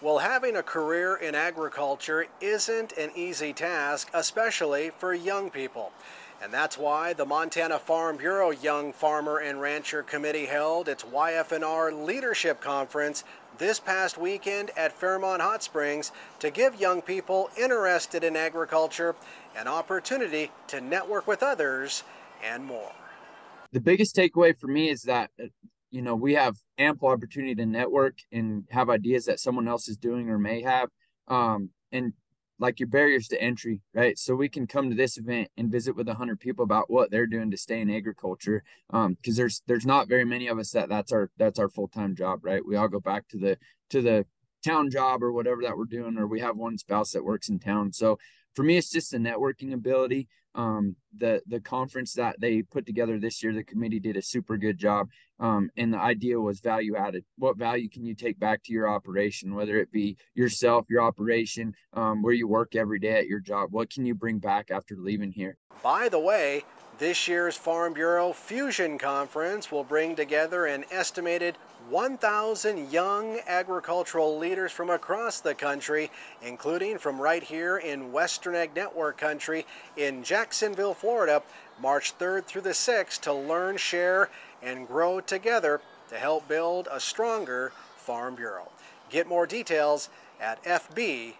Well, having a career in agriculture isn't an easy task, especially for young people. And that's why the Montana Farm Bureau Young Farmer and Rancher Committee held its YF&R Leadership Conference this past weekend at Fairmont Hot Springs to give young people interested in agriculture an opportunity to network with others and more. The biggest takeaway for me is that you know we have ample opportunity to network and have ideas that someone else is doing or may have um and like your barriers to entry right? So we can come to this event and visit with 100 people about what they're doing to stay in agriculture um because there's there's not very many of us that that's our that's our full-time job right? We all go back to the to the town job or whatever that we're doing or we have one spouse that works in town. So for me it's just the networking ability. Um, the the conference that they put together this year the committee did a super good job. Um, and the idea was value added. What value can you take back to your operation whether it be yourself your operation um, where you work every day at your job? What can you bring back after leaving here? By the way this year's Farm Bureau Fusion Conference will bring together an estimated 1,000 young agricultural leaders from across the country, including from right here in Western Ag Network country in Jacksonville, Florida, March 3rd through the 6th to learn, share, and grow together to help build a stronger Farm Bureau. Get more details at fb.org.